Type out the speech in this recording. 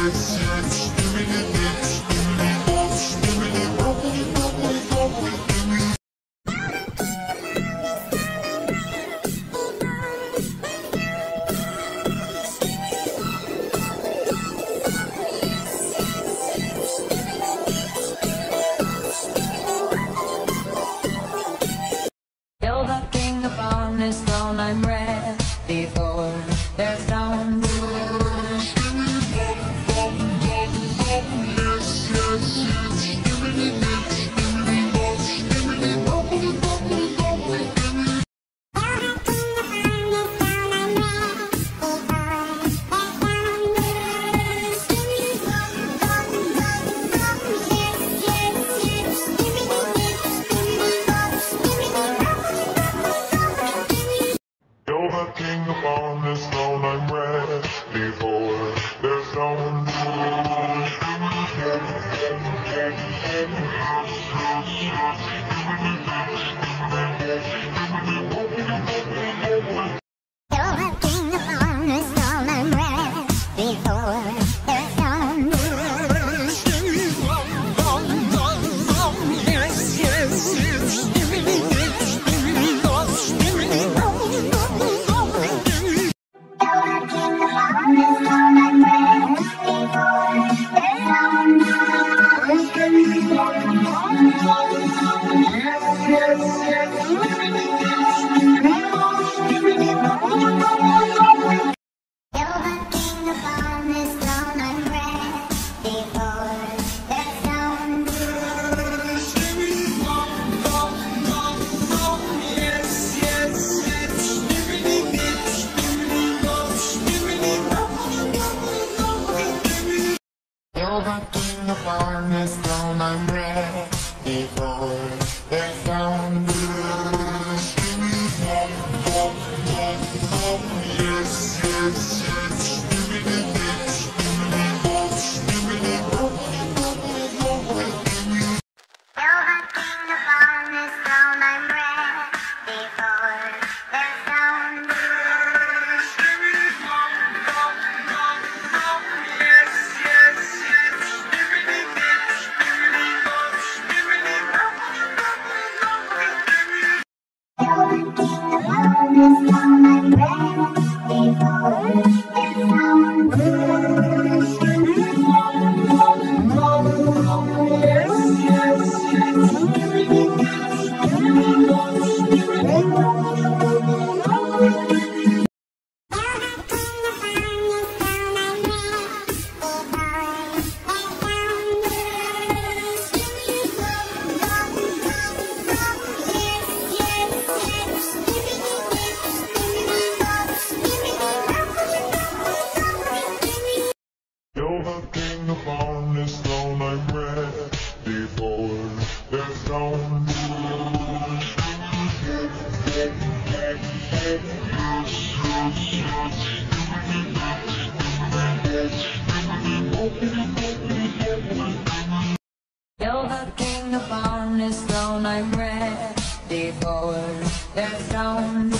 Build up king upon this throne, I'm ready for. promise. You're the king this throne, I'm ready for the throne.